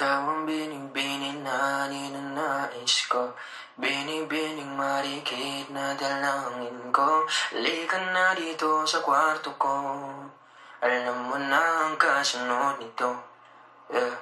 Ikaw ang binibining na ninanais ko. Binibining marikit na dalangin ko. Halika na dito sa kwarto ko. Alam mo na ang kasunod nito. Yeah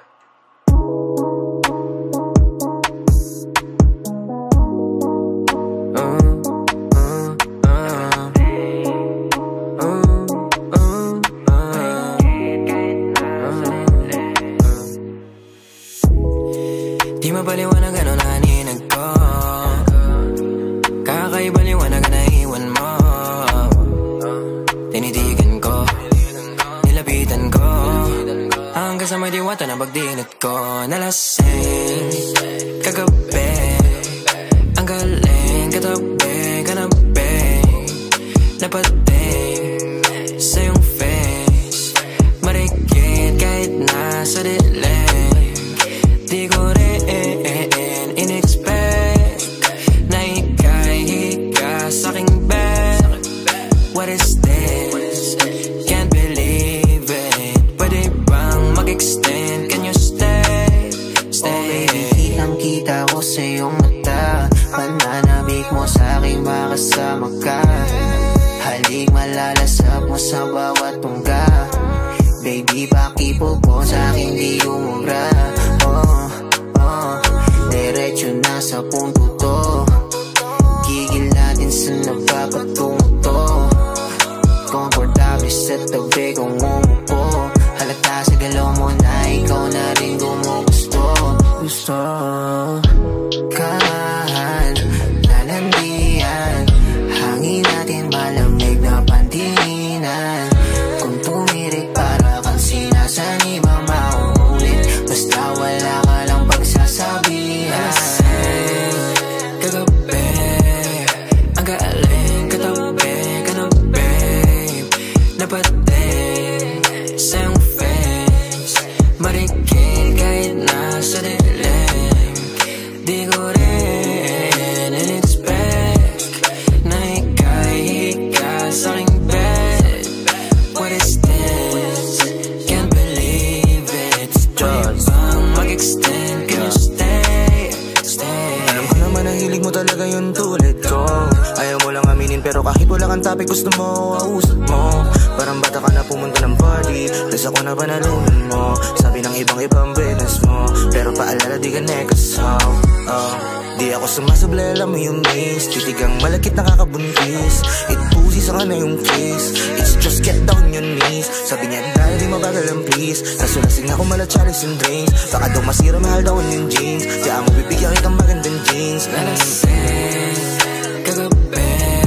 mapaliwanag ano naninag ko? Kakaiba liwanag na iwan mo. Tinitigan ko Nilapitan ko. Hanggang sa may diwata na pagdinat ko Nalasing Kagabi. Ang galing Katabi Kanabi. Napating kita ko sa iyong mata. Pananabik mo sa aking makasama ka Halik malalasap mo sa bawat tungga Baby, pakipog mo sa akin di umubra Oh, oh Diretso na sa punto to. Gigil natin sa napapatungo to. Komportable sa tabi kong umupo. Halata sa galaw mo na ikaw na rin gumugusto Gusto Kahan rin in-expect Na ika'y higa sa aking bed What is this? Believe it Pwede bang mag-extend? Can stay? Stay Alam ko mo talaga yung tulad ko lang aminin pero kahit wala kang topic gusto mo Ausap mo Parang bata ka na pumunta ng party Tas ako na panalunan mo Sabi ng ibang ibang business mo di ka nekas how oh. Di ako sumasable alam mo yung miss Titigang malakit nakakabuntis. It pussy sa na yung kiss. It's just get down your knees. Sabi niya dahil di mabagal ang please. Kaso lasing ako mala chalice and drinks. Baka daw masira mahal daw yung jeans. Diyan mo bibigyan kitang magandang jeans. Nalasing Kagabi